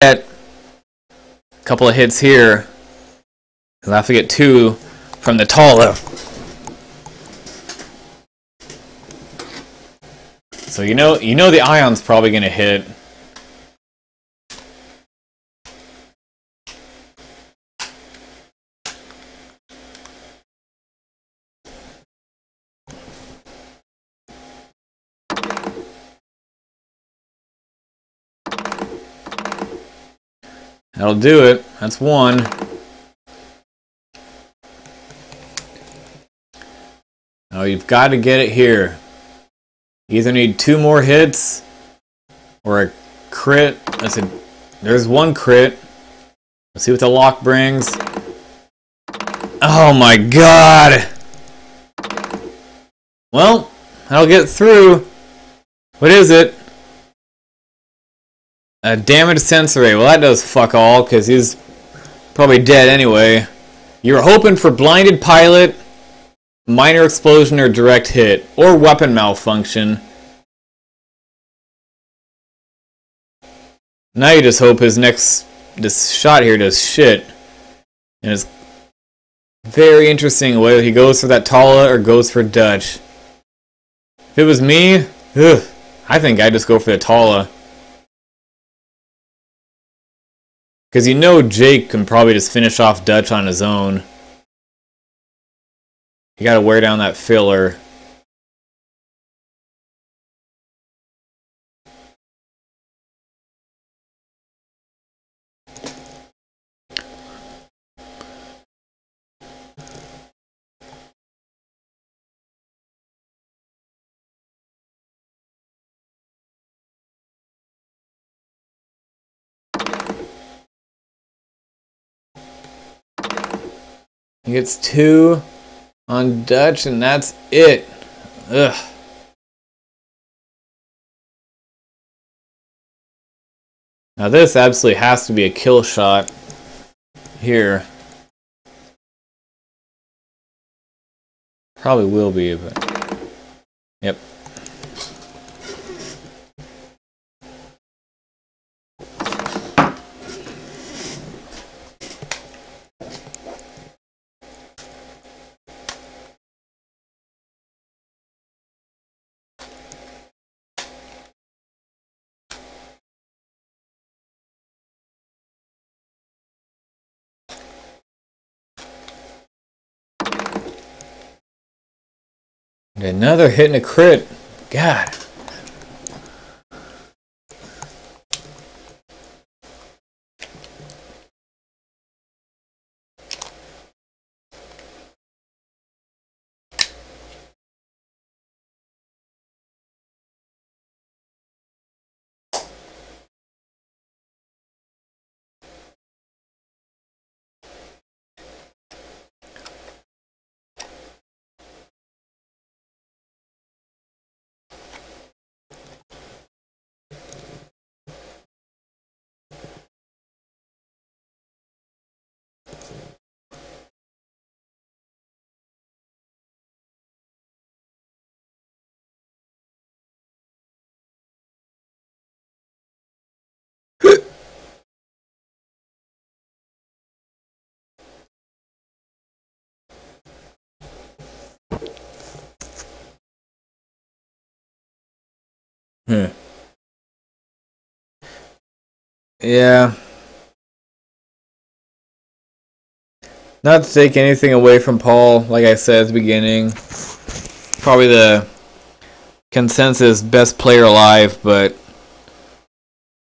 a couple of hits here. I'll have to get two from the Tala. So you know, you know the Ion's probably gonna hit. That'll do it. That's one. Oh, you've got to get it here. Either need two more hits or a crit. Let's see. There's one crit. Let's see what the lock brings. Oh my god! Well, I'll get through. What is it? A damaged sensory. Well, that does fuck all, because he's probably dead anyway. You're hoping for blinded pilot, minor explosion or direct hit, or weapon malfunction. Now you just hope his next this shot here does shit. And it's very interesting whether he goes for that Tala or goes for Dutch. If it was me, ugh, I think I'd just go for the Tala. Because you know Jake can probably just finish off Dutch on his own. You gotta wear down that filler. He gets two on Dutch, and that's it. Ugh. Now this absolutely has to be a kill shot here. Probably will be, but... Yep. Another hit and a crit. God. Hmm. Yeah. Not to take anything away from Paul, like I said at the beginning. Probably the consensus best player alive, but I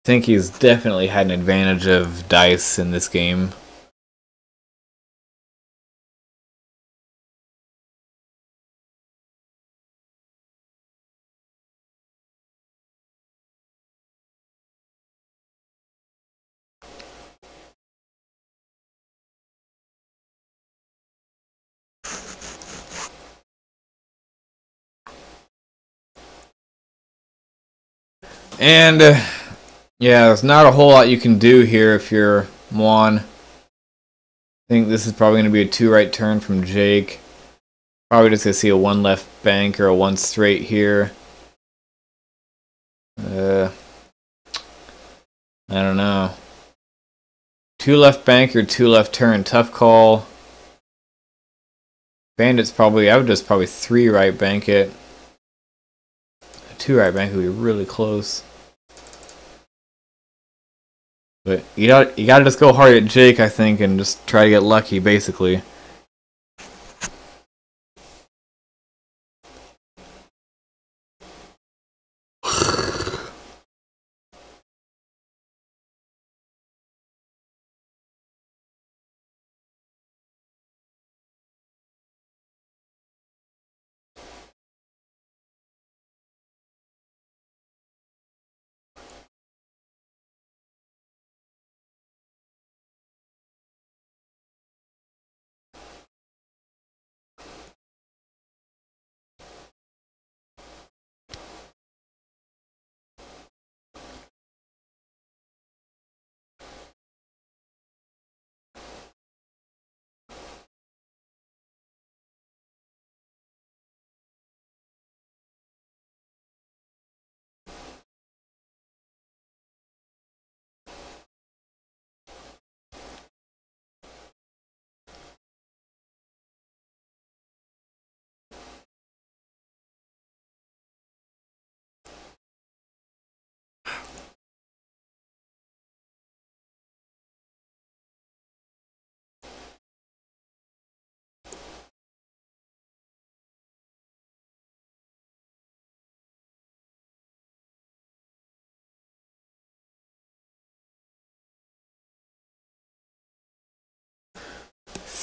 think he's definitely had an advantage of dice in this game. And uh, yeah, there's not a whole lot you can do here if you're Juan. I think this is probably going to be a two right turn from Jake. Probably just going to see a one left bank or a one straight here. Uh, I don't know. Two left bank or two left turn. Tough call. Bandits probably, I would just probably three right bank it. Two right bank would be really close. But you know, you gotta just go hard at Jake, I think, and just try to get lucky, basically.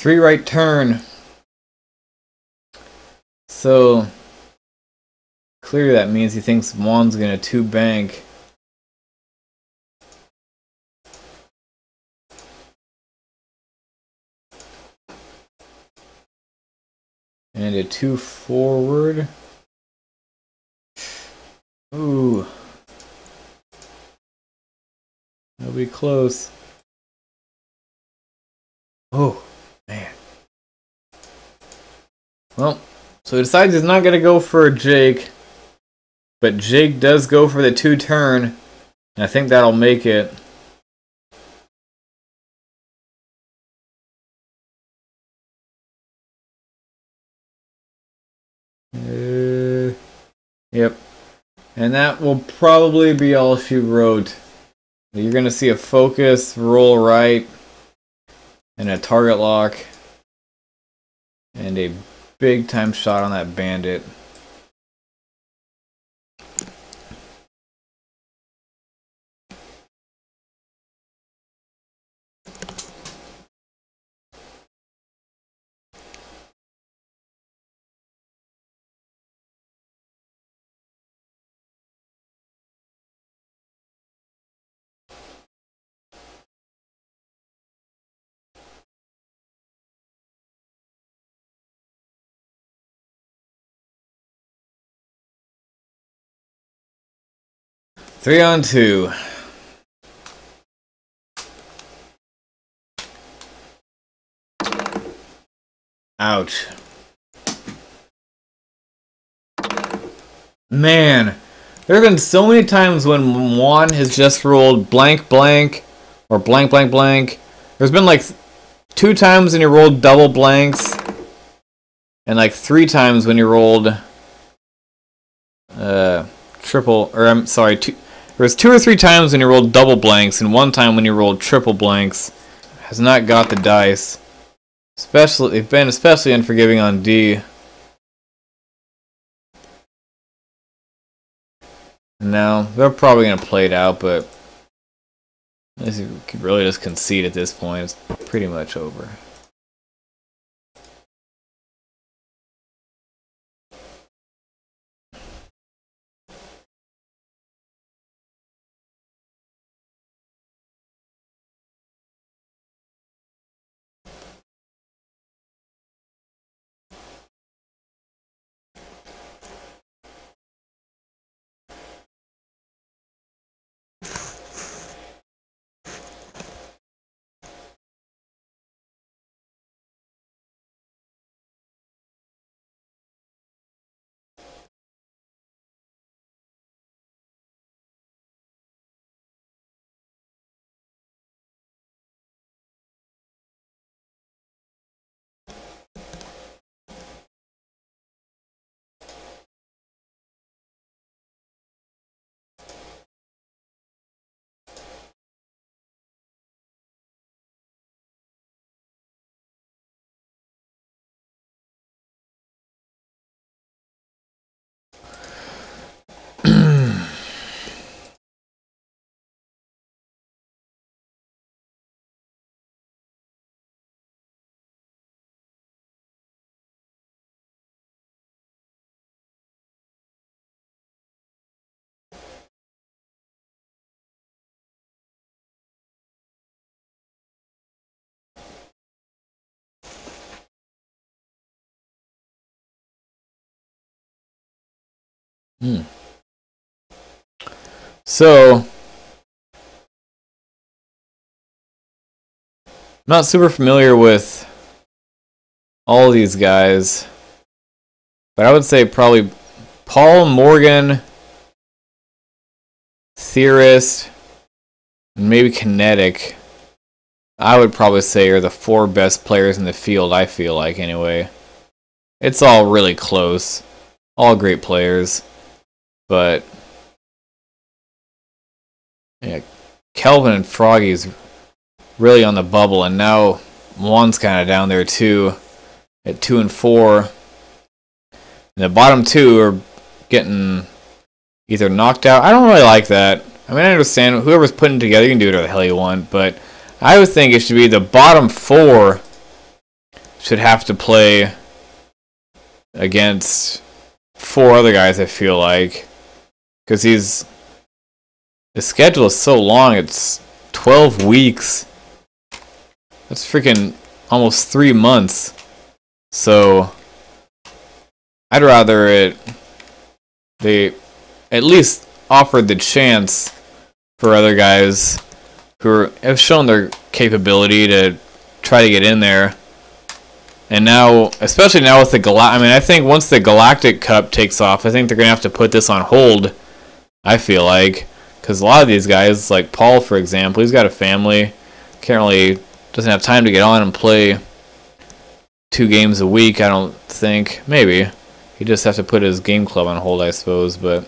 Three right turn. So clearly that means he thinks Juan's gonna two bank. And a two forward. Ooh. That'll be close. Oh. Man. Well, so he decides he's not going to go for a Jake. But Jake does go for the two turn. And I think that'll make it. Uh, yep. And that will probably be all she wrote. You're going to see a focus, roll right and a target lock and a big time shot on that bandit. Three on two. Ouch. Man, there have been so many times when Juan has just rolled blank blank or blank blank blank. There's been like two times when he rolled double blanks and like three times when he rolled uh triple or I'm sorry, two there was two or three times when he rolled double blanks, and one time when he rolled triple blanks. Has not got the dice. Especially, they've been especially unforgiving on D. Now, they're probably going to play it out, but you could really just concede at this point. It's pretty much over. Hmm. So, not super familiar with all these guys, but I would say probably Paul Morgan, Theorist, and maybe Kinetic. I would probably say are the four best players in the field, I feel like, anyway. It's all really close. All great players. But, yeah, Kelvin and Froggy's really on the bubble, and now Juan's kind of down there too, at two and four. And the bottom two are getting either knocked out. I don't really like that. I mean, I understand whoever's putting together, you can do whatever the hell you want, but I would think it should be the bottom four should have to play against four other guys. I feel like because he's the schedule is so long. It's twelve weeks. That's freaking almost three months. So I'd rather it they at least offered the chance for other guys who have shown their capability to try to get in there. And now, especially now with the Gal, I mean, I think once the Galactic Cup takes off, I think they're gonna have to put this on hold. I feel like, because a lot of these guys, like Paul, for example, he's got a family, can't really doesn't have time to get on and play two games a week. I don't think. Maybe he just have to put his game club on hold, I suppose. But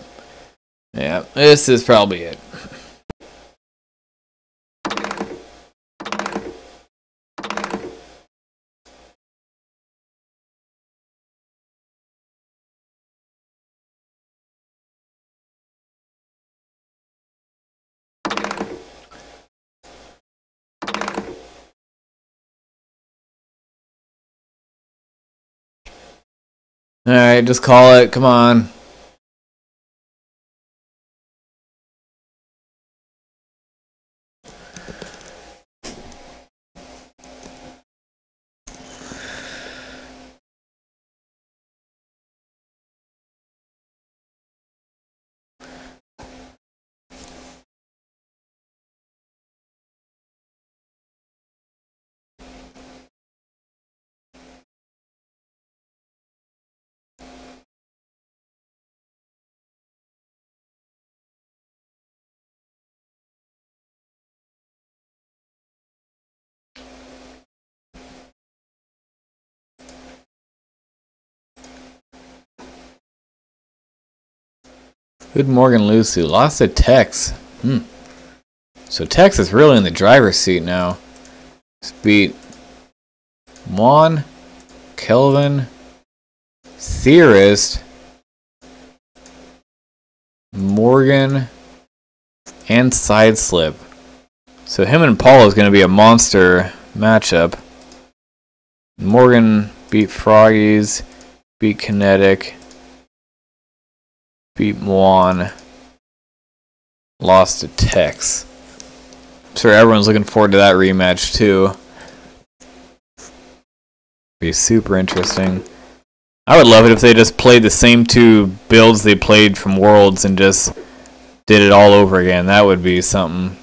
yeah, this is probably it. Alright, just call it. Come on. Good Morgan Lusu. Lost to Tex. Hmm. So Tex is really in the driver's seat now. Just beat Juan, Kelvin, Theorist, Morgan, and Sideslip. So him and Paul is going to be a monster matchup. Morgan beat Froggies, beat Kinetic, beat Juan, lost to Tex. I'm sure everyone's looking forward to that rematch too. Be super interesting. I would love it if they just played the same two builds they played from Worlds and just did it all over again. That would be something.